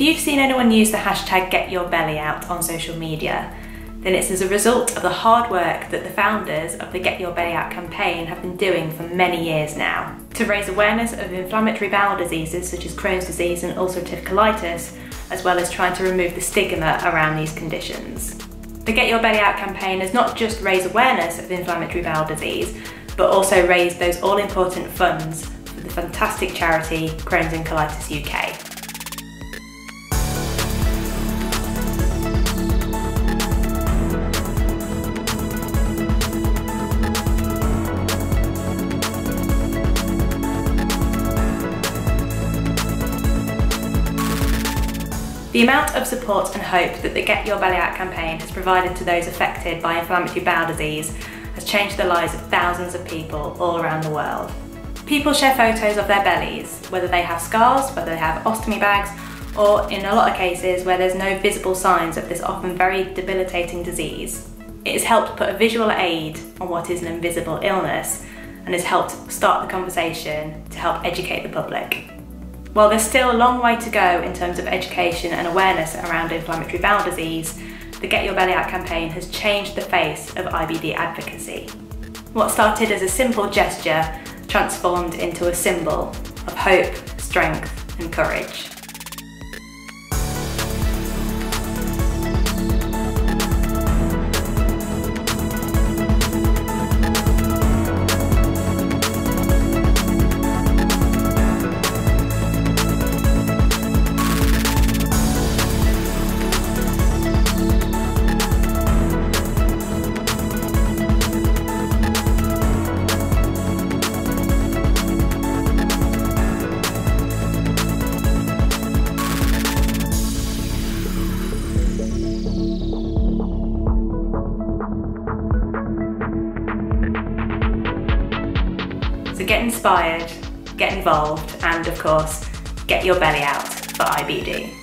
you've seen anyone use the hashtag GetYourBellyOut on social media, then it's as a result of the hard work that the founders of the Get Your Belly Out campaign have been doing for many years now to raise awareness of inflammatory bowel diseases such as Crohn's disease and ulcerative colitis, as well as trying to remove the stigma around these conditions. The Get Your Belly Out campaign has not just raised awareness of inflammatory bowel disease, but also raised those all important funds for the fantastic charity Crohn's and Colitis UK. The amount of support and hope that the Get Your Belly Out campaign has provided to those affected by inflammatory bowel disease has changed the lives of thousands of people all around the world. People share photos of their bellies, whether they have scars, whether they have ostomy bags, or in a lot of cases where there's no visible signs of this often very debilitating disease. It has helped put a visual aid on what is an invisible illness and has helped start the conversation to help educate the public. While there's still a long way to go in terms of education and awareness around inflammatory bowel disease, the Get Your Belly Out campaign has changed the face of IBD advocacy. What started as a simple gesture transformed into a symbol of hope, strength and courage. So get inspired, get involved, and of course, get your belly out for IBD.